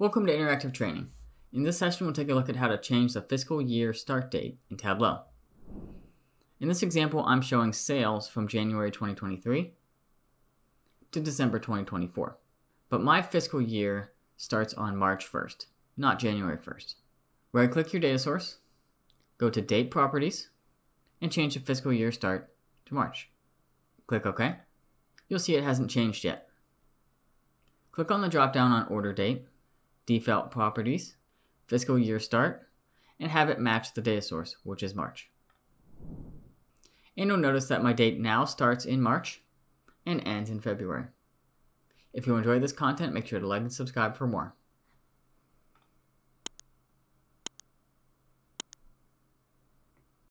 Welcome to Ynteractive Training. In this session, we'll take a look at how to change the fiscal year start date in Tableau. In this example, I'm showing sales from January 2023 to December 2024. But my fiscal year starts on March 1st, not January 1st. Right click your data source, go to Date Properties, and change the fiscal year start to March. Click OK. You'll see it hasn't changed yet. Click on the drop down on Order Date default properties, fiscal year start, and have it match the data source, which is March. And you'll notice that my date now starts in March and ends in February. If you enjoyed this content, make sure to like and subscribe for more.